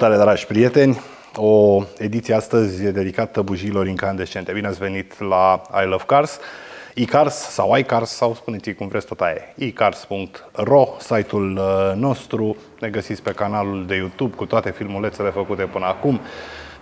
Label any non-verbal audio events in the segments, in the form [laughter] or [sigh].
Salutare, dragi prieteni! O ediție astăzi e dedicată bujiilor incandescente. Bine ați venit la I Love Cars. iCars sau iCars sau spuneți cum vreți tot aia iCars.ro, site-ul uh, nostru. Ne găsiți pe canalul de YouTube cu toate filmulețele făcute până acum.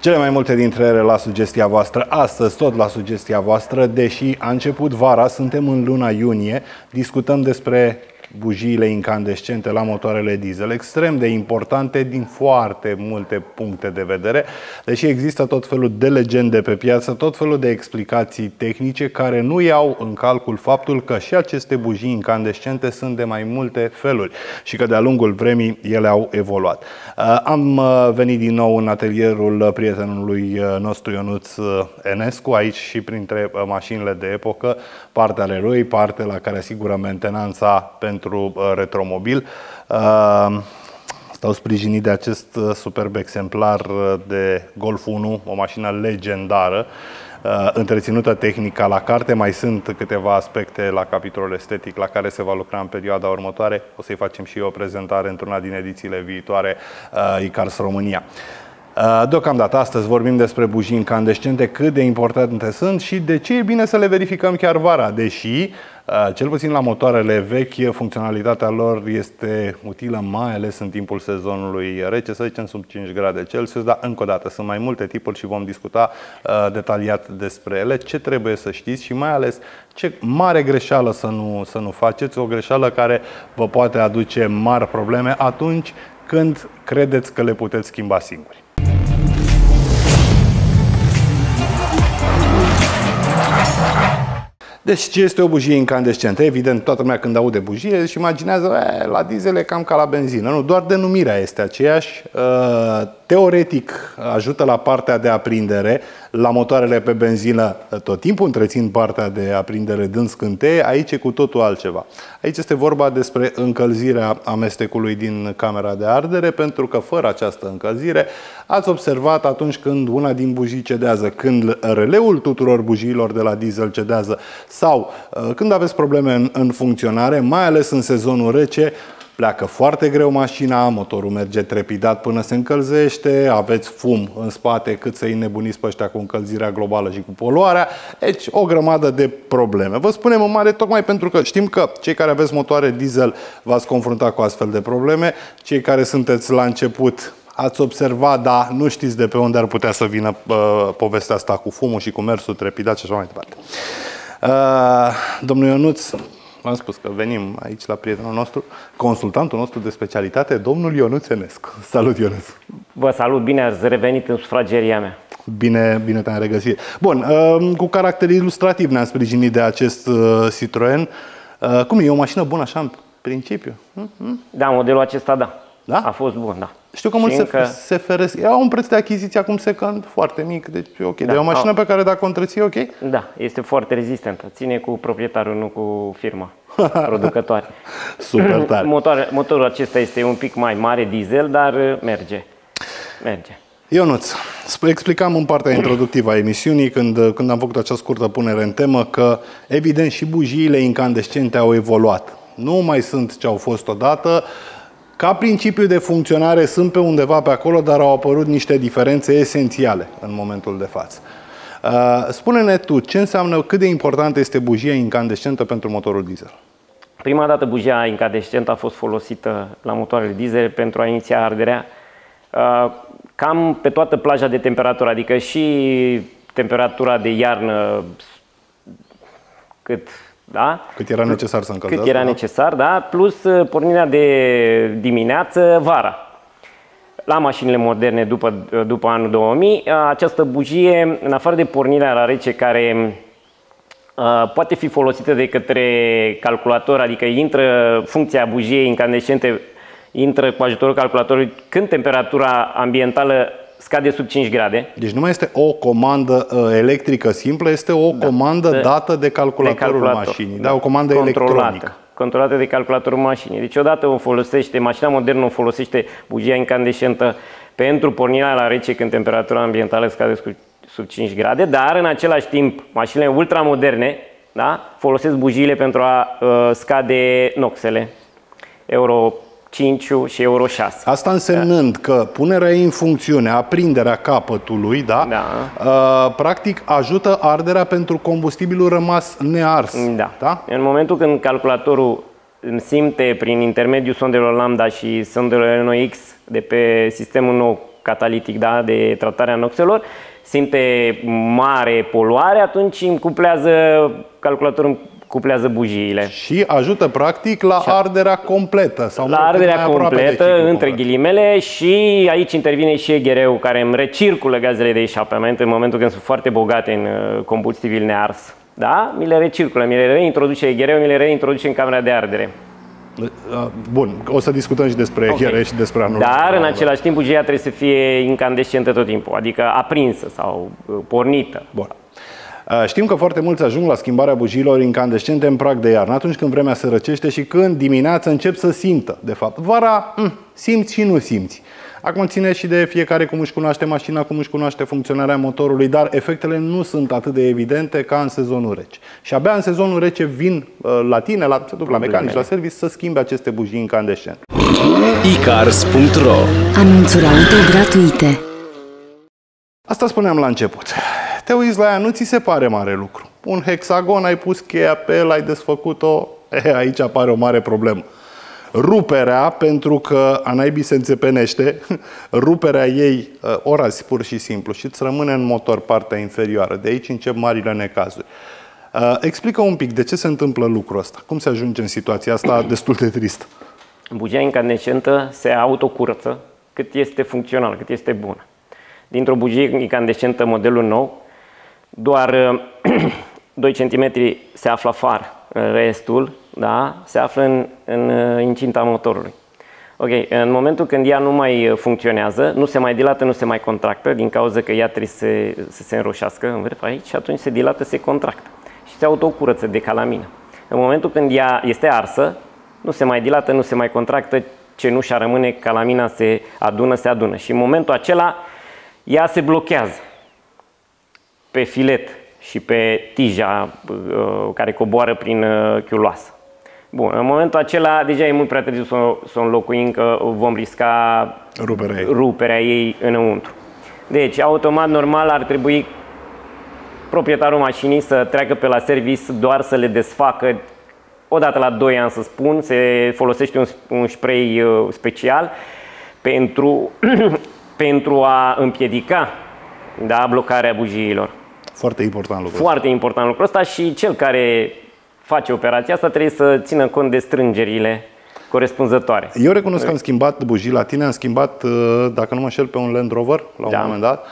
Cele mai multe dintre ele la sugestia voastră, astăzi tot la sugestia voastră, deși a început vara, suntem în luna iunie, discutăm despre bujiile incandescente la motoarele diesel, extrem de importante din foarte multe puncte de vedere, deși există tot felul de legende pe piață, tot felul de explicații tehnice care nu iau în calcul faptul că și aceste bujii incandescente sunt de mai multe feluri și că de-a lungul vremii ele au evoluat. Uh, am uh, venit din nou în atelierul prietenului uh, nostru Ionuț Enescu, aici și printre mașinile de epocă, partea ale lui, parte la care asigură mentenanța pentru pentru uh, retromobil. Uh, stau sprijinit de acest uh, superb exemplar de Golf 1, o mașină legendară, întreținută tehnica la carte. Mai sunt câteva aspecte la capitolul estetic la care se va lucra în perioada următoare. O să-i facem și eu o prezentare într-una din edițiile viitoare ICARS România. Deocamdată astăzi vorbim despre bujii incandescente, cât de importante sunt și de ce e bine să le verificăm chiar vara, deși Uh, cel puțin la motoarele vechi, funcționalitatea lor este utilă mai ales în timpul sezonului rece, să zicem sub 5 grade Celsius, dar încă o dată sunt mai multe tipuri și vom discuta uh, detaliat despre ele, ce trebuie să știți și mai ales ce mare greșeală să nu, să nu faceți, o greșeală care vă poate aduce mari probleme atunci când credeți că le puteți schimba singuri. Deci ce este o bujie incandescentă? Evident, toată lumea când aude bujie își imaginează la diesel e cam ca la benzină. Nu, doar denumirea este aceeași. Uh, teoretic ajută la partea de aprindere. La motoarele pe benzină tot timpul întrețin partea de aprindere dând scânteie. Aici e cu totul altceva. Aici este vorba despre încălzirea amestecului din camera de ardere, pentru că fără această încălzire ați observat atunci când una din bujii cedează, când releul tuturor bujiilor de la diesel cedează sau uh, când aveți probleme în, în funcționare, mai ales în sezonul rece, pleacă foarte greu mașina, motorul merge trepidat până se încălzește, aveți fum în spate cât să-i nebuniți pe ăștia cu încălzirea globală și cu poluarea, deci o grămadă de probleme. Vă spunem în mare tocmai pentru că știm că cei care aveți motoare diesel v-ați confruntat cu astfel de probleme, cei care sunteți la început ați observat, dar nu știți de pe unde ar putea să vină uh, povestea asta cu fumul și cu mersul trepidat și așa mai departe. Uh, domnul Ionuț, v-am spus că venim aici la prietenul nostru, consultantul nostru de specialitate, domnul Ionuț Enescu. Salut, Ionuț! Vă salut, bine ați revenit în sufrageria mea. Bine, bine te-am regăsit. Bun, uh, cu caracter ilustrativ ne-am sprijinit de acest uh, Citroen. Uh, cum e, e o mașină bună așa în principiu? Hm? Da, modelul acesta da. Da? A fost bun, da. Știu că mulți încă... se, se feresc. Au un preț de achiziție acum second foarte mic, deci e ok. Da, de o mașină au... pe care dacă o întreții, ok? Da, este foarte rezistentă. Ține cu proprietarul, nu cu firma [laughs] producătoare. Super tare. Motor, motorul acesta este un pic mai mare, diesel, dar uh, merge. Merge. Ionuț, explicam în partea introductivă a emisiunii, când, uh, când am făcut acea scurtă punere în temă, că evident și bujiile incandescente au evoluat. Nu mai sunt ce au fost odată, ca principiu de funcționare sunt pe undeva pe acolo, dar au apărut niște diferențe esențiale în momentul de față. Uh, spune-ne tu, ce înseamnă, cât de importantă este bujia incandescentă pentru motorul diesel? Prima dată bujia incandescentă a fost folosită la motoarele diesel pentru a iniția arderea uh, cam pe toată plaja de temperatură, adică și temperatura de iarnă cât da? Cât era necesar să încălzească. Cât era da? necesar, da, plus uh, pornirea de dimineață vara. La mașinile moderne după, uh, după anul 2000, uh, această bujie, în afară de pornirea la rece care uh, poate fi folosită de către calculator, adică intră funcția bujiei incandescente, intră cu ajutorul calculatorului când temperatura ambientală scade sub 5 grade. Deci nu mai este o comandă uh, electrică simplă, este o da. comandă de, dată de calculatorul de calculator. mașinii, da, o comandă controlată, electronică. Controlată de calculatorul mașinii. Deci odată o folosește, mașina modernă o folosește bujia incandescentă pentru pornirea la rece când temperatura ambientală scade sub 5 grade, dar în același timp mașinile ultramoderne da, folosesc bujiile pentru a uh, scade noxele, Euro 5 și Euro 6. Asta însemnând că punerea ei în funcțiune, aprinderea capătului, da, Da. Uh, practic ajută arderea pentru combustibilul rămas nears. Da. da? În momentul când calculatorul simte prin intermediul sondelor lambda și sondelor NOx de pe sistemul nou catalitic da, de tratare a noxelor, simte mare poluare, atunci îmi cuplează, calculatorul îmi cuplează bujiile. Și ajută practic la arderea completă. Sau La mult cât mai arderea aproape de completă, ciclu între complet. ghilimele, și aici intervine și EGR-ul care îmi recirculă gazele de eșapament în momentul când sunt foarte bogate în uh, combustibil nears. Da? Mi le recirculă, mi le reintroduce EGR-ul, mi le reintroduce în camera de ardere. Uh, Bun, o să discutăm și despre Ok. EGR și despre anul. Dar în același timp bujia trebuie să fie incandescentă tot timpul, adică aprinsă sau uh, pornită. Bun. Uh, Știm că foarte mulți ajung la schimbarea bujiilor incandescente în prag de iarnă, atunci când vremea se răcește și când dimineața încep să simtă, de fapt. Vara, mm, simți și nu simți. Acum ține și de fiecare cum își cunoaște mașina, cum își cunoaște funcționarea motorului, dar efectele nu sunt atât de evidente ca în sezonul rece. Și abia în sezonul rece vin uh, la tine, la, se duc la mecanici, la service, să schimbe aceste bujii incandescente. icars.ro Anunțuri auto gratuite. Asta spuneam la început. Te uiți la ea, nu ți se pare mare lucru. Un hexagon, ai pus cheia pe el, ai desfăcut-o, e, aici apare o mare problemă. Ruperea, pentru că a naibii se înțepenește, [laughs] ruperea ei uh, orazi pur și simplu și îți rămâne în motor partea inferioară. De aici încep marile necazuri. Uh, Explică un pic de ce se întâmplă lucrul ăsta. Cum se ajunge în situația asta [clears throat] destul de tristă? Bujia incandescentă se autocurăță cât este funcțională, cât este bună. Dintr-o bujie incandescentă modelul nou, doar uh, 2 cm se află afară, restul da, se află în, în uh, incinta motorului. Ok, în momentul când ea nu mai uh, funcționează, nu se mai dilată, nu se mai contractă, din cauza că ea trebuie să, să se înroșească în vârf aici și atunci se dilată, se contractă și se autocurăță de calamină. În momentul când ea este arsă, nu se mai dilată, nu se mai contractă, cenușa rămâne, calamina se adună, se adună și în momentul acela ea se blochează pe filet și pe tija uh, care coboară prin uh, chiuloasă. Bun, în momentul acela deja e mult prea târziu să, o- să o înlocuim că vom risca Ruperea ei. ruperea ei înăuntru. Deci, automat, normal, ar trebui proprietarul mașinii să treacă pe la service doar să le desfacă odată la 2 ani, să spun, se folosește un, un spray uh, special pentru, [clears throat] pentru a împiedica da, blocarea bujiilor. Foarte important lucrul Foarte important lucrul ăsta și cel care face operația asta trebuie să țină cont de strângerile corespunzătoare. Eu recunosc că am schimbat bujii la tine, am schimbat, uh, dacă nu mă șel, pe un Land Rover la un Da. moment dat.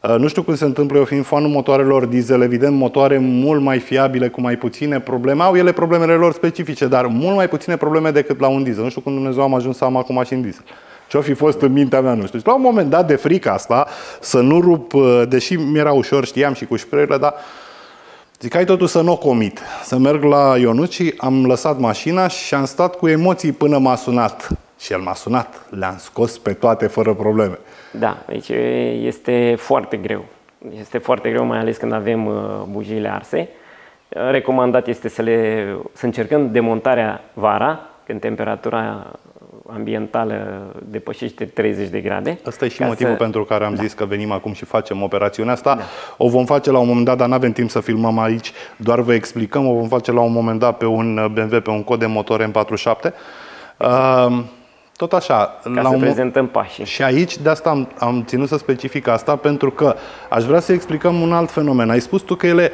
Uh, Nu știu cum se întâmplă, eu fiind fanul motoarelor diesel, evident, motoare mult mai fiabile, cu mai puține probleme. Au ele problemele lor specifice, dar mult mai puține probleme decât la un diesel. Nu știu cum Dumnezeu am ajuns să am acum mașini diesel. Ce-o fi fost în mintea mea, nu știu. Și la un moment dat, de frică asta, să nu rup, uh, deși mi-era ușor, știam și cu șprerile, dar Zic, hai totul să nu o comit. Să merg la Ionucci, am lăsat mașina și am stat cu emoții până m-a sunat. Și el m-a sunat. Le-am scos pe toate fără probleme. Da, deci este foarte greu. Este foarte greu, mai ales când avem uh, bujiile arse. Uh, Recomandat este să, le, să încercăm demontarea vara, când temperatura ambientală depășește 30 de grade. Asta e și ca motivul să- pentru care am zis că venim acum și facem operațiunea asta. O vom face la un moment dat, dar nu avem timp să filmăm aici, doar vă explicăm. O vom face la un moment dat pe un BMW, pe un cod de motor M47. Uh, tot așa. Ca la să un mo- prezentăm pașii. Și aici, de asta am, am ținut să specific asta, pentru că aș vrea să explicăm un alt fenomen. Ai spus tu că ele,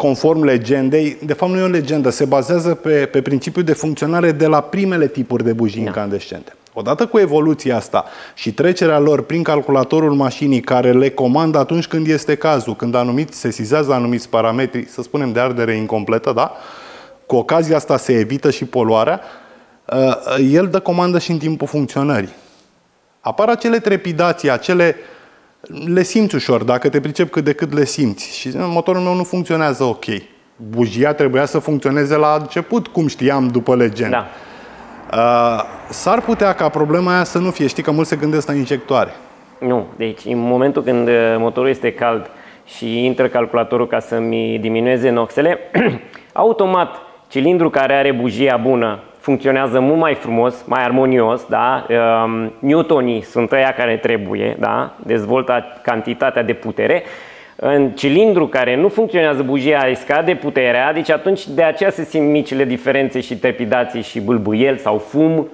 conform legendei, de fapt nu e o legendă, se bazează pe, pe principiul de funcționare de la primele tipuri de bujii incandescente. Odată cu evoluția asta și trecerea lor prin calculatorul mașinii care le comandă atunci când este cazul, când anumiți, sesizează anumiți parametri, să spunem de ardere incompletă, da? Cu ocazia asta se evită și poluarea, uh, el dă comandă și în timpul funcționării. Apar acele trepidații, acele... Le simți ușor, dacă te pricep cât de cât le simți. Și "Nu, motorul meu nu funcționează ok. Bujia trebuia să funcționeze la început, cum știam după legend. Da. Uh, s-ar putea ca problema aia să nu fie. Știi că mulți se gândesc la injectoare. Nu, deci în momentul când uh, motorul este cald și intră calculatorul ca să-mi diminueze noxele, [clears throat] automat cilindrul care are bujia bună funcționează mult mai frumos, mai armonios, da? Um, Newtonii sunt ăia care trebuie, da? Dezvoltă cantitatea de putere. În cilindru care nu funcționează bujia, îi scade puterea, deci atunci de aceea se simt micile diferențe și trepidații și bâlbuiel sau fum,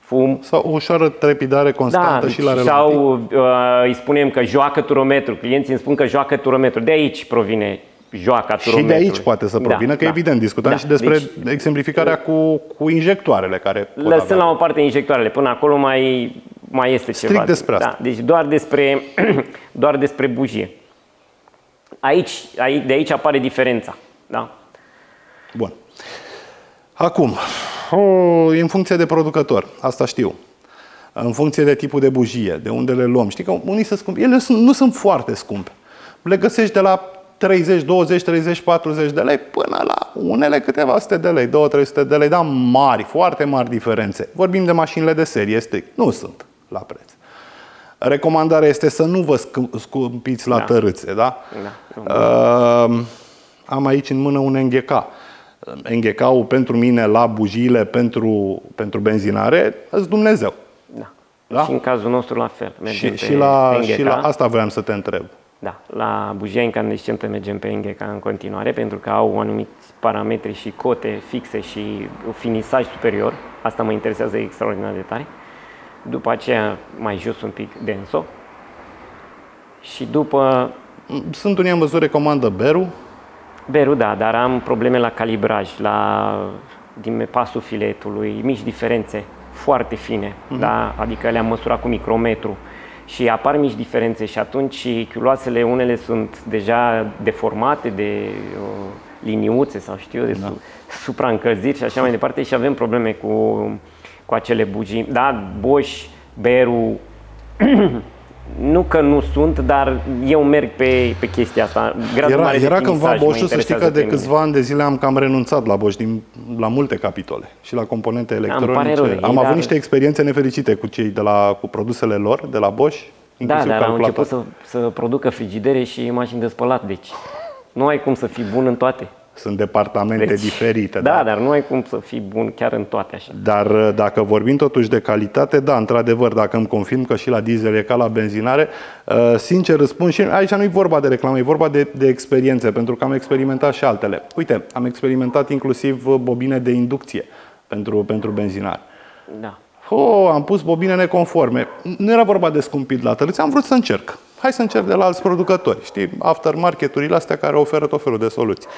fum. Sau o ușoară trepidare constantă Da, și la deci, relativ. sau uh, îi spunem că joacă turometru. Clienții îmi spun că joacă turometru. De aici provine joaca Și turometru. de aici poate să provină, că evident, discutam Da, și despre deci, exemplificarea cu, cu injectoarele care pot Lăsând avea. la o parte injectoarele, până acolo mai, mai este Strict ceva. despre asta. Da, deci doar despre, [clears throat] doar despre bujie. Aici, aici, de aici apare diferența. Da? Bun. Acum, o, e în funcție de producător, asta știu. În funcție de tipul de bujie, de unde le luăm. Știi că unii se scumpe. Ele sunt, nu sunt foarte scumpe. Le găsești de la 30, 20, 30, 40 de lei până la unele câteva sute de lei, 2 300 de lei, dar mari, foarte mari diferențe. Vorbim de mașinile de serie strict. Nu sunt la preț. Recomandarea este să nu vă sc- scumpiți la Da. tărâțe, da? Da. Uh, am aici în mână un NGK. NGK-ul pentru mine la bujiile pentru, pentru benzinare, îți Dumnezeu. Da. Da? Și în cazul nostru la fel. Mergem Și, pe și, la, NGK. și la asta vreau să te întreb. Da, la bujia incandescentă mergem pe NGK în continuare pentru că au anumiți parametri și cote fixe și finisaj superior. Asta mă interesează extraordinar de tare. După aceea mai jos un pic denso. Și după Sunt unii am văzut recomandă Beru, Beru, da, dar am probleme la calibraj, la din pasul filetului, mici diferențe foarte fine, da? adică le-am măsurat cu micrometru și apar mici diferențe și atunci culoasele unele sunt deja deformate de uh, liniuțe sau știu, de da. supraîncălziri și așa mai departe și avem probleme cu, cu acele bugii. Da, Bosch, Beru, [clears throat] nu că nu sunt, dar eu merg pe, pe chestia asta. Gradul era, mare de era cândva finisaj mă Bosch, să știi interesează că de pe mine. câțiva ani de zile am cam renunțat la Bosch din, la multe capitole și la componente pare electronice. rău de ei, am avut dar- niște experiențe nefericite cu cei de la cu produsele lor, de la Bosch, Da, inclusiv dar au calculator. început să, să producă frigidere și mașini de spălat, deci nu ai cum să fii bun în toate. Sunt departamente Deci, diferite. Da, dar nu ai cum să fii bun chiar în toate așa. Dar uh, dacă vorbim totuși de calitate, da, într-adevăr, dacă îmi confirm că și la diesel e ca la benzinare, uh, sincer răspund și aici nu e vorba de reclamă, e vorba de, de experiențe, pentru că am experimentat și altele. Uite, am experimentat inclusiv uh, bobine de inducție pentru, pentru benzinare. Da. Oh, am pus bobine neconforme. Nu era vorba de scumpit la tărâți, am vrut să încerc. Hai să încerc de la alți producători, știi, aftermarket-urile astea care oferă tot felul de soluții.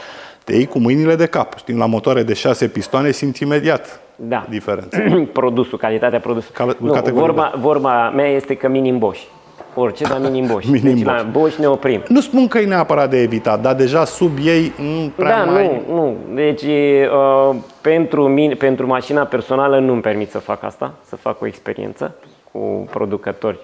Te iei cu mâinile de cap, știi, la motoare de șase pistoane simți imediat Da. diferența. [clears throat] Produsul, calitatea produsului. Cal- nu, categorie, vorba, vorba mea este că minim Bosch. Orice, dar minim [laughs] Bosch. Minim deci la Bosch. Bosch ne oprim. Nu spun că e neapărat de evitat, dar deja sub ei nu prea da, mai... nu, nu. Deci uh, pentru, mine, pentru mașina personală nu-mi permit să fac asta, să fac o experiență cu producători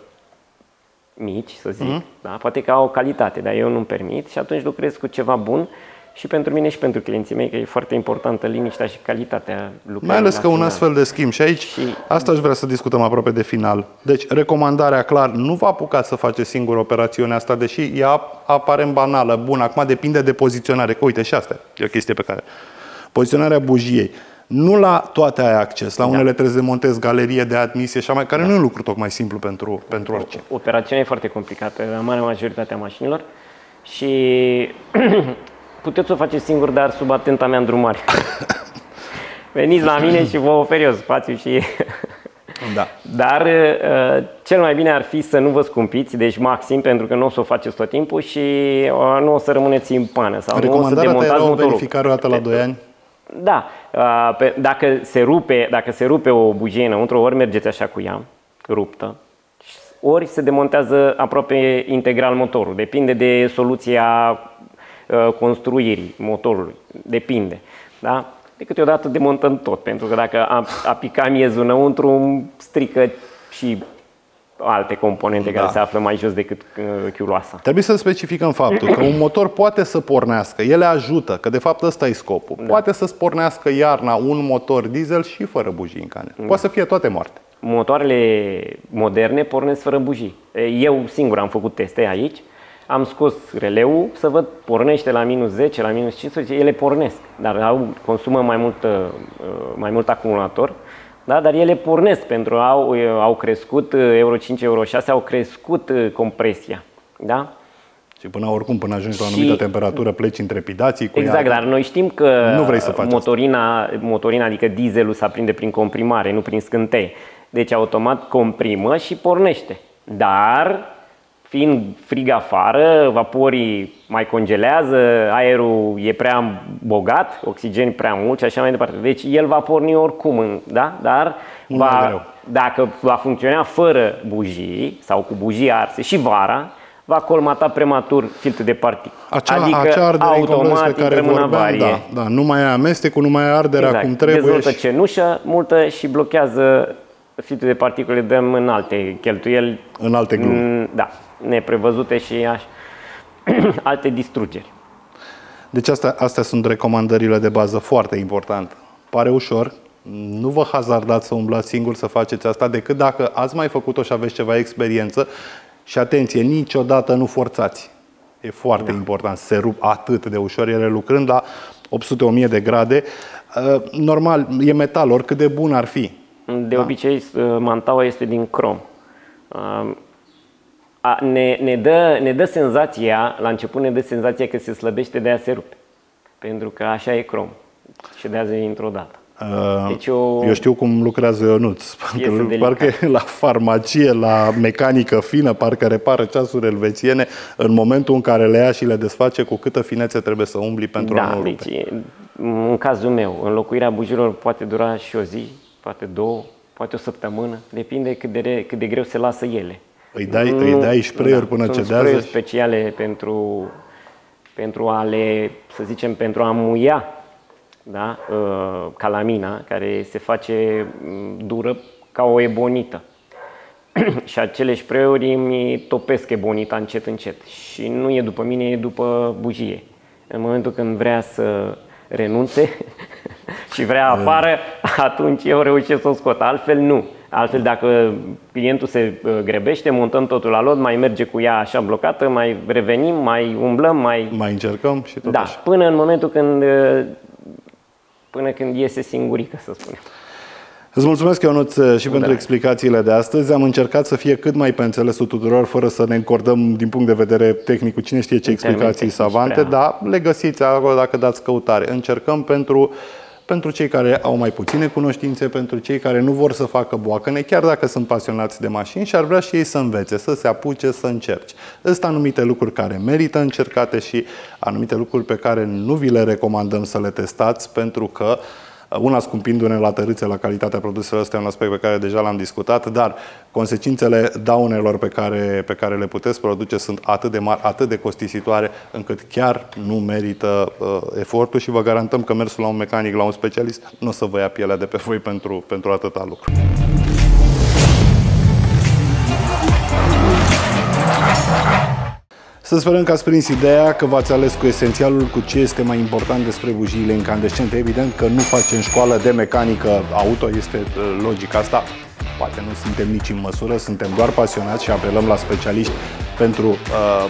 mici, să zic. Mhm. Da? Poate că au o calitate, dar eu nu-mi permit și atunci lucrez cu ceva bun și pentru mine și pentru clienții mei, că e foarte importantă liniștea și calitatea lucrării. Mai ales la că un final. astfel de schimb și aici, Și- asta aș vrea să discutăm aproape de final. Deci, recomandarea clar, nu vă apucați să faceți singur operațiunea asta, deși ea apare în banală. Bun, acum depinde de poziționare, că uite și asta e o chestie pe care... Poziționarea bujiei. Nu la toate ai acces, la unele trebuie să demontezi galerie de admisie și așa mai, care nu e un lucru tocmai simplu pentru, pentru orice. Operațiunea e foarte complicată la marea majoritate a mașinilor și [clears throat] puteți să o faceți singur, dar sub atenta mea îndrumare. Veniți la mine și vă ofer eu spațiu și... Da. Dar uh, cel mai bine ar fi să nu vă scumpiți, deci maxim, pentru că nu o să o faceți tot timpul și uh, nu o să rămâneți în pană sau nu o să Recomandarea ta demontați era o motorul. verificare o dată la 2 ani? Da, uh, pe, dacă, se rupe, dacă se rupe o bujie înăuntru, ori mergeți așa cu ea, ruptă, ori se demontează aproape integral motorul. Depinde de soluția uh, construirii motorului. Depinde. Da? De câteodată demontăm tot, pentru că dacă a, a picat miezul înăuntru, îmi strică și alte componente Da. care se află mai jos decât uh, chiuloasa. Trebuie să specificăm faptul că un motor poate să pornească, ele ajută, că de fapt ăsta e scopul. Da. Poate să pornească iarna un motor diesel și fără bujii în cane. Da. Poate să fie toate moarte. Motoarele moderne pornesc fără bujii. Eu singur am făcut teste aici Am scos releul să văd, pornește la minus 10, la minus 15, ele pornesc, dar au, consumă mai mult, uh, mai mult acumulator, da? dar ele pornesc pentru au, au crescut, uh, Euro 5, Euro 6 au crescut uh, compresia. Da? Și până oricum, până ajungi la o anumită și... temperatură, pleci în trepidații cu Exact, ea. dar noi știm că nu vrei să faci motorina, asta. motorina, adică dieselul se aprinde prin comprimare, nu prin scânteie. Deci automat comprimă și pornește. Dar fiind frig afară, vaporii mai congelează, aerul e prea bogat, oxigen prea mult și așa mai departe. Deci el va porni oricum, da? dar va, dacă va funcționa fără bujii sau cu bujii arse și vara, va colmata prematur filtrul de particule. Acea, adică acea ardere automat pe care vorbeam, da, da, nu mai ai amestecul, nu mai ai arderea exact. cum trebuie. Dezvoltă și... cenușă multă și blochează filtrul de particule, dăm în alte cheltuieli. În alte glume. Da, neprevăzute și aș, [clears throat] alte distrugeri. Deci astea, astea sunt recomandările de bază foarte important. Pare ușor, nu vă hazardați să umblați singur să faceți asta decât dacă ați mai făcut-o și aveți ceva experiență și atenție, niciodată nu forțați. E foarte da. important. Se rup atât de ușor. Ele lucrând la 800-1000 de grade. Uh, normal, e metal, oricât de bun ar fi. De da? obicei, uh, mantaua este din crom. Uh, ne, ne, dă, ne dă senzația, la început ne dă senzația că se slăbește, de a se rupe. Pentru că așa e crom. Și de azi într-o dată. Uh, deci o... Eu știu cum lucrează Ionuț. Parcă, parcă la farmacie, la mecanică fină, parcă repară ceasuri elvețiene în momentul în care le ia și le desface cu câtă finețe trebuie să umbli pentru da, a nu rupe. Deci, în cazul meu, înlocuirea bujilor poate dura și o zi, poate două, poate o săptămână, depinde cât de, cât de greu se lasă ele. Îi dai, nu, îi dai spray da, până sunt cedează? Sunt speciale pentru, pentru a le, să zicem, pentru a muia da? Uh, calamina, care se face mm, dură ca o ebonită. [clears throat] și acele spray-uri îmi topesc ebonita încet, încet. Și nu e după mine, e după bujie. În momentul când vrea să renunțe [laughs] și vrea afară, atunci eu reușesc să o scot. Altfel nu. Altfel, dacă clientul se uh, grebește, montăm totul la lot, mai merge cu ea așa blocată, mai revenim, mai umblăm, mai... Mai încercăm și tot Da, așa. până în momentul când uh, până când iese singurică, să spunem. Îți mulțumesc, Ionuț, și da. pentru explicațiile de astăzi. Am încercat să fie cât mai pe înțelesul tuturor, fără să ne încordăm din punct de vedere tehnic cu cine știe ce explicații savante, dar le găsiți acolo dacă dați căutare. Încercăm pentru pentru cei care au mai puține cunoștințe, pentru cei care nu vor să facă boacăne, chiar dacă sunt pasionați de mașini și ar vrea și ei să învețe, să se apuce, să încerci. Sunt anumite lucruri care merită încercate și anumite lucruri pe care nu vi le recomandăm să le testați pentru că uh, una scumpindu-ne la tărâțe la calitatea produselor, ăsta e un aspect pe care deja l-am discutat, dar consecințele daunelor pe care, pe care le puteți produce sunt atât de mari, atât de costisitoare, încât chiar nu merită uh, efortul și vă garantăm că mersul la un mecanic, la un specialist, nu o să vă ia pielea de pe voi pentru, pentru atâta lucru. Să sperăm că ați prins ideea, că v-ați ales cu esențialul, cu ce este mai important despre bujiile incandescente. Evident că nu facem școală de mecanică auto, este uh, logic asta. Poate nu suntem nici în măsură, suntem doar pasionați și apelăm la specialiști pentru uh,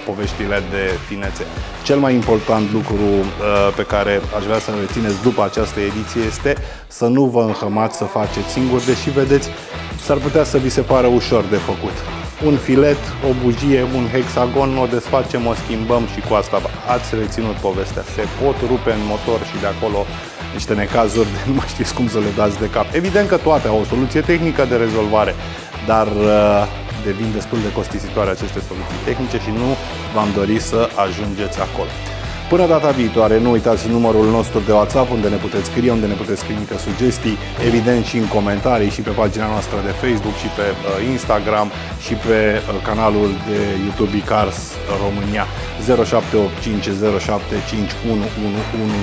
poveștile de finețe. Cel mai important lucru uh, pe care aș vrea să-l rețineți după această ediție este să nu vă înhămați să faceți singur, deși vedeți, s-ar putea să vi se pară ușor de făcut un filet, o bujie, un hexagon, o desfacem, o schimbăm și cu asta ați reținut povestea. Se pot rupe în motor și de acolo niște necazuri de [laughs] nu mai știți cum să le dați de cap. Evident că toate au o soluție tehnică de rezolvare, dar uh, devin destul de costisitoare aceste soluții tehnice și nu v-am dorit să ajungeți acolo. Până data viitoare, nu uitați numărul nostru de WhatsApp unde ne puteți scrie, unde ne puteți trimite sugestii, evident și în comentarii și pe pagina noastră de Facebook și pe uh, Instagram și pe uh, canalul de YouTube Cars România 0785075111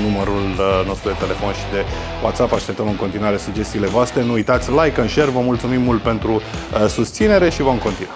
numărul uh, nostru de telefon și de WhatsApp. Așteptăm în continuare sugestiile voastre. Nu uitați like and share. Vă mulțumim mult pentru uh, susținere și vom continua.